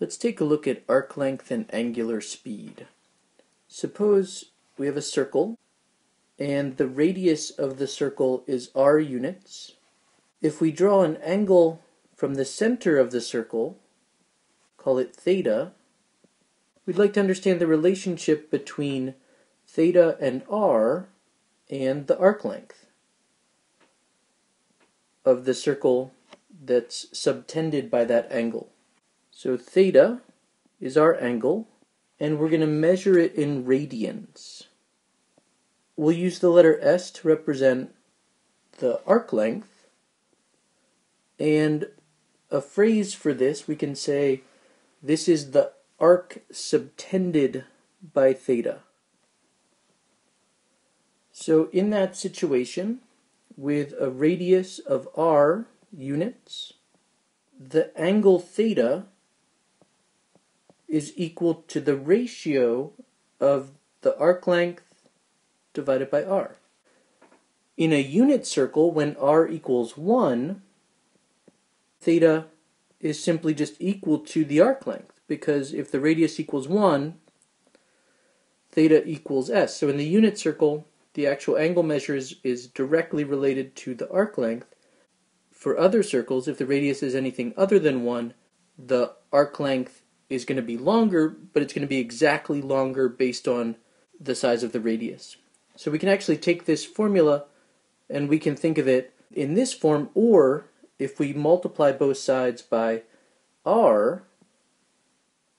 Let's take a look at arc length and angular speed. Suppose we have a circle and the radius of the circle is r units. If we draw an angle from the center of the circle, call it theta, we'd like to understand the relationship between theta and r and the arc length of the circle that's subtended by that angle. So theta is our angle, and we're going to measure it in radians. We'll use the letter S to represent the arc length, and a phrase for this we can say this is the arc subtended by theta. So in that situation, with a radius of r units, the angle theta is equal to the ratio of the arc length divided by r. In a unit circle, when r equals 1, theta is simply just equal to the arc length, because if the radius equals 1, theta equals s. So in the unit circle, the actual angle measure is, is directly related to the arc length. For other circles, if the radius is anything other than 1, the arc length is going to be longer, but it's going to be exactly longer based on the size of the radius. So we can actually take this formula and we can think of it in this form, or if we multiply both sides by r,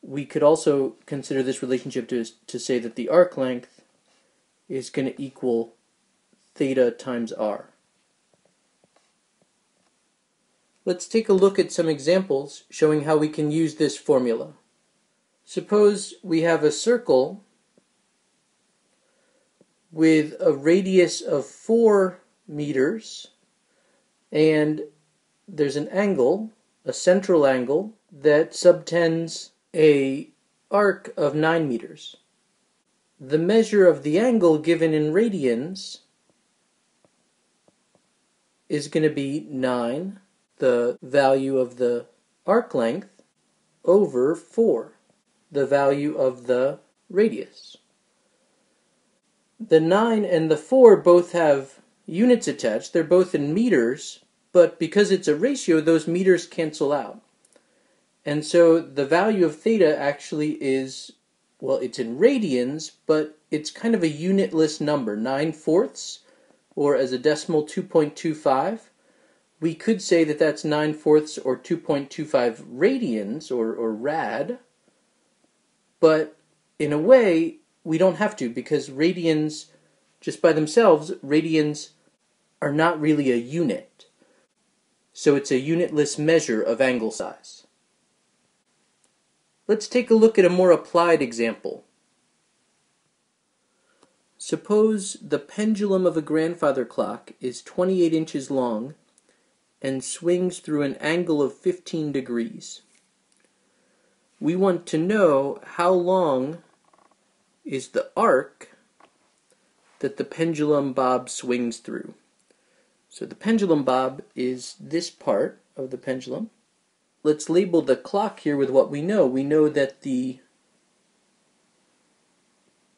we could also consider this relationship to, to say that the arc length is going to equal theta times r. Let's take a look at some examples showing how we can use this formula. Suppose we have a circle with a radius of 4 meters and there's an angle, a central angle, that subtends a arc of 9 meters. The measure of the angle given in radians is going to be 9, the value of the arc length, over 4 the value of the radius. The 9 and the 4 both have units attached. They're both in meters, but because it's a ratio, those meters cancel out. And so the value of theta actually is, well, it's in radians, but it's kind of a unitless number, 9 fourths, or as a decimal, 2.25. We could say that that's 9 fourths or 2.25 radians, or, or rad. But in a way, we don't have to because radians, just by themselves, radians are not really a unit. So it's a unitless measure of angle size. Let's take a look at a more applied example. Suppose the pendulum of a grandfather clock is 28 inches long and swings through an angle of 15 degrees we want to know how long is the arc that the pendulum bob swings through. So the pendulum bob is this part of the pendulum. Let's label the clock here with what we know. We know that the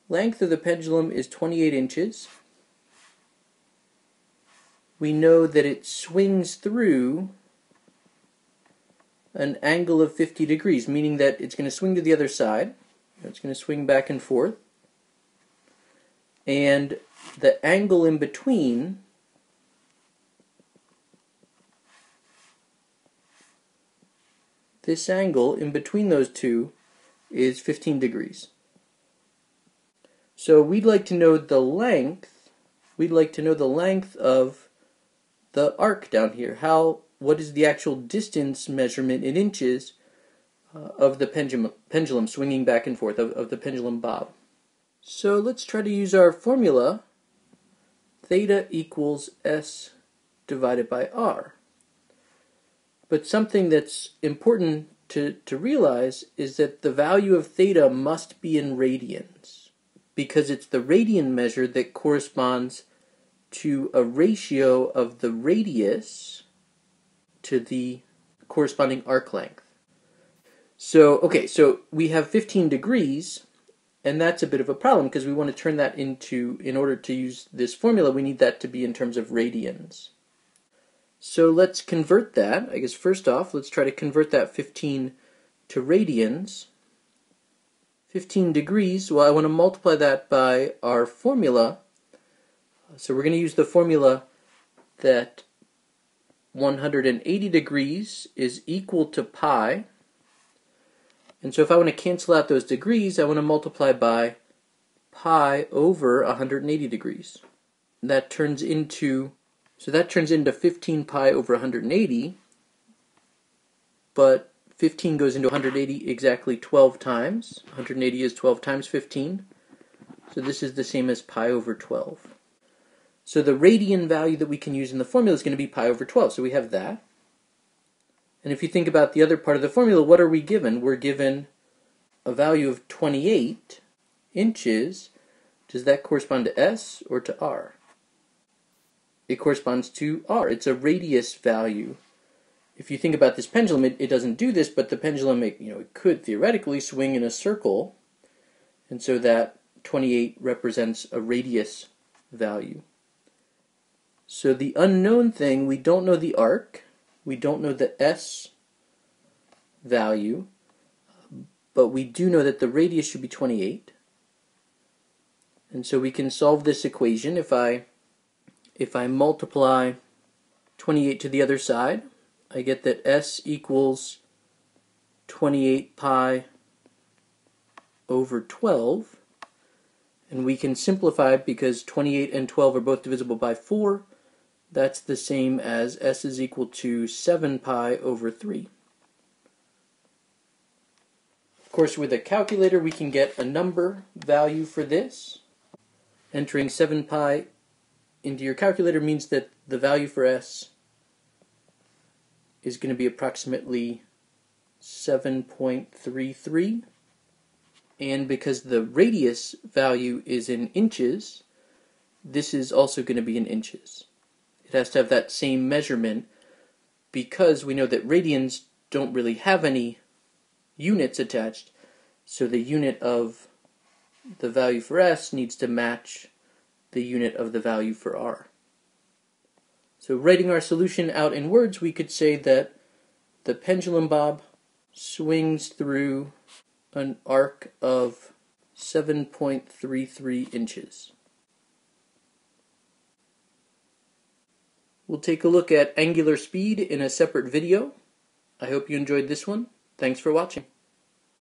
length of the pendulum is 28 inches. We know that it swings through an angle of 50 degrees, meaning that it's going to swing to the other side. It's going to swing back and forth. And the angle in between this angle in between those two is 15 degrees. So we'd like to know the length, we'd like to know the length of the arc down here, how what is the actual distance measurement in inches uh, of the pendulum, pendulum swinging back and forth, of, of the pendulum bob. So let's try to use our formula, theta equals s divided by r. But something that's important to, to realize is that the value of theta must be in radians, because it's the radian measure that corresponds to a ratio of the radius to the corresponding arc length. So, okay, so we have 15 degrees, and that's a bit of a problem because we want to turn that into, in order to use this formula, we need that to be in terms of radians. So let's convert that. I guess first off, let's try to convert that 15 to radians. 15 degrees, well, I want to multiply that by our formula. So we're going to use the formula that 180 degrees is equal to pi. And so if I want to cancel out those degrees, I want to multiply by pi over 180 degrees. That turns into, so that turns into 15 pi over 180, but 15 goes into 180 exactly 12 times. 180 is 12 times 15. So this is the same as pi over 12. So the radian value that we can use in the formula is going to be pi over 12. So we have that. And if you think about the other part of the formula, what are we given? We're given a value of 28 inches. Does that correspond to S or to R? It corresponds to R. It's a radius value. If you think about this pendulum, it, it doesn't do this, but the pendulum, it, you know, it could theoretically swing in a circle, and so that 28 represents a radius value. So the unknown thing, we don't know the arc, we don't know the S value, but we do know that the radius should be 28. And so we can solve this equation if I if I multiply 28 to the other side, I get that S equals 28 pi over 12. And we can simplify because 28 and 12 are both divisible by 4. That's the same as S is equal to 7 pi over 3. Of course, with a calculator, we can get a number value for this. Entering 7 pi into your calculator means that the value for S is going to be approximately 7.33. And because the radius value is in inches, this is also going to be in inches. It has to have that same measurement because we know that radians don't really have any units attached, so the unit of the value for s needs to match the unit of the value for r. So writing our solution out in words, we could say that the pendulum bob swings through an arc of 7.33 inches. We'll take a look at angular speed in a separate video. I hope you enjoyed this one. Thanks for watching.